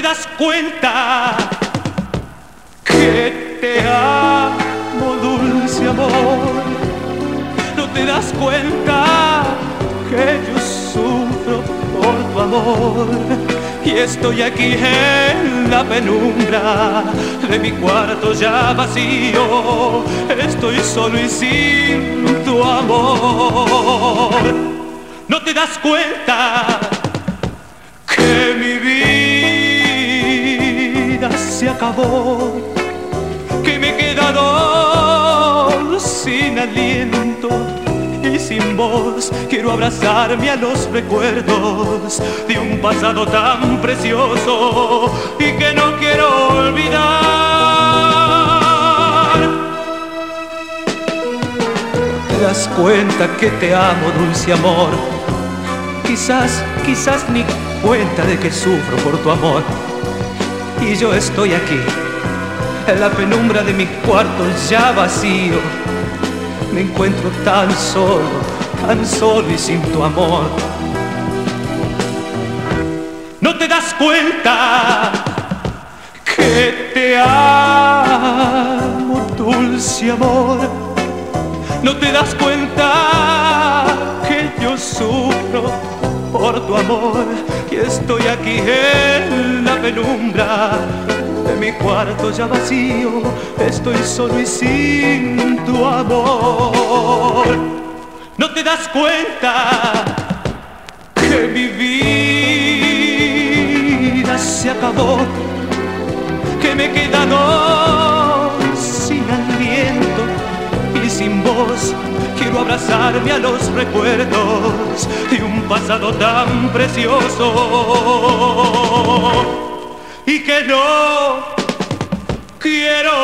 te das cuenta que te amo, dulce amor. No te das cuenta que yo sufro por tu amor. Y estoy aquí en la penumbra de mi cuarto ya vacío. Estoy solo y sin tu amor. No te das cuenta que me he quedado sin aliento y sin voz. Quiero abrazarme a los recuerdos de un pasado tan precioso y que no quiero olvidar. Te das cuenta que te amo, dulce amor. Quizás, quizás ni cuenta de que sufro por tu amor. Y yo estoy aquí, en la penumbra de mi cuarto ya vacío. Me encuentro tan solo, tan solo y sin tu amor. No te das cuenta que te amo, dulce amor. No te das cuenta que yo sufro por tu amor y estoy aquí en la penumbra de mi cuarto ya vacío. Estoy solo y sin tu amor. No te das cuenta que mi vida se acabó, que me he quedado sin aliento y sin voz. Quiero abrazarme a los recuerdos un tan precioso y que no quiero